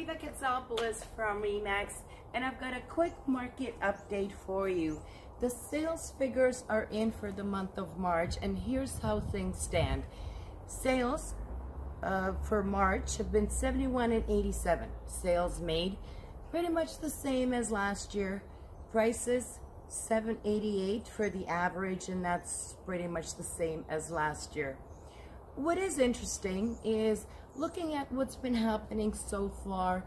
Viva Kotsopoulos from RE/MAX, and I've got a quick market update for you. The sales figures are in for the month of March, and here's how things stand. Sales uh, for March have been 71 and 87. Sales made pretty much the same as last year. Prices 788 for the average, and that's pretty much the same as last year. What is interesting is looking at what's been happening so far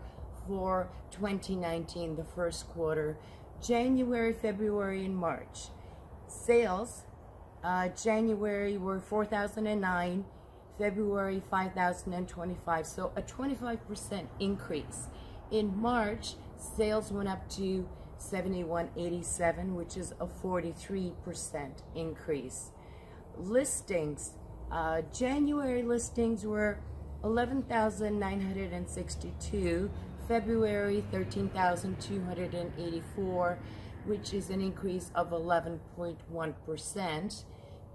for 2019, the first quarter, January, February, and March. Sales, uh, January were 4,009, February 5,025, so a 25% increase. In March, sales went up to 7187, which is a 43% increase. Listings, uh, January listings were 11,962, February 13,284, which is an increase of 11.1%.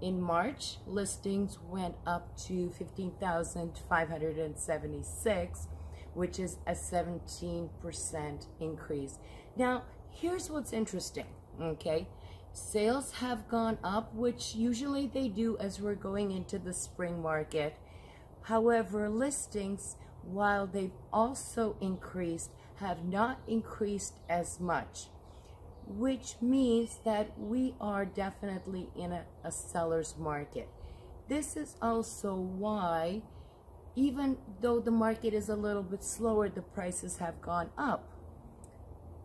In March, listings went up to 15,576, which is a 17% increase. Now, here's what's interesting, okay? Sales have gone up, which usually they do as we're going into the spring market. However, listings, while they've also increased, have not increased as much, which means that we are definitely in a, a seller's market. This is also why, even though the market is a little bit slower, the prices have gone up.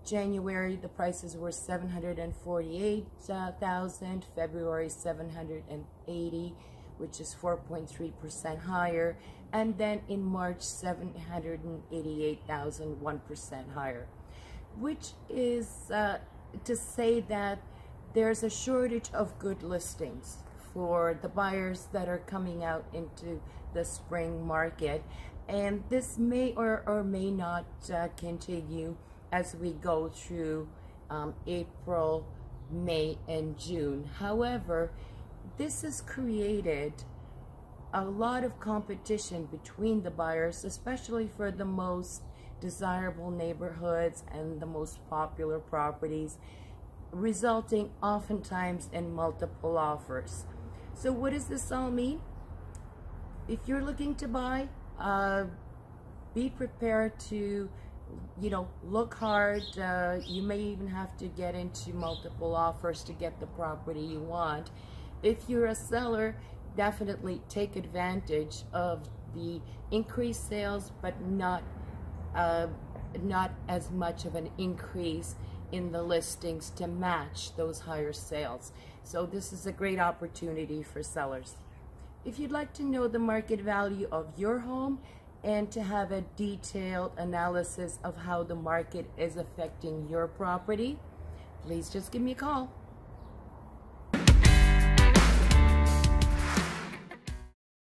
January, the prices were 748,000, February 780, which is 4.3% higher, and then in March 788,000, 1% higher, which is uh, to say that there's a shortage of good listings for the buyers that are coming out into the spring market, and this may or, or may not uh, continue as we go through um, April, May, and June. However, this has created a lot of competition between the buyers, especially for the most desirable neighborhoods and the most popular properties, resulting oftentimes in multiple offers. So what does this all mean? If you're looking to buy, uh, be prepared to you know, look hard. Uh, you may even have to get into multiple offers to get the property you want. If you're a seller, definitely take advantage of the increased sales, but not uh, not as much of an increase in the listings to match those higher sales. So this is a great opportunity for sellers. If you'd like to know the market value of your home, and to have a detailed analysis of how the market is affecting your property, please just give me a call.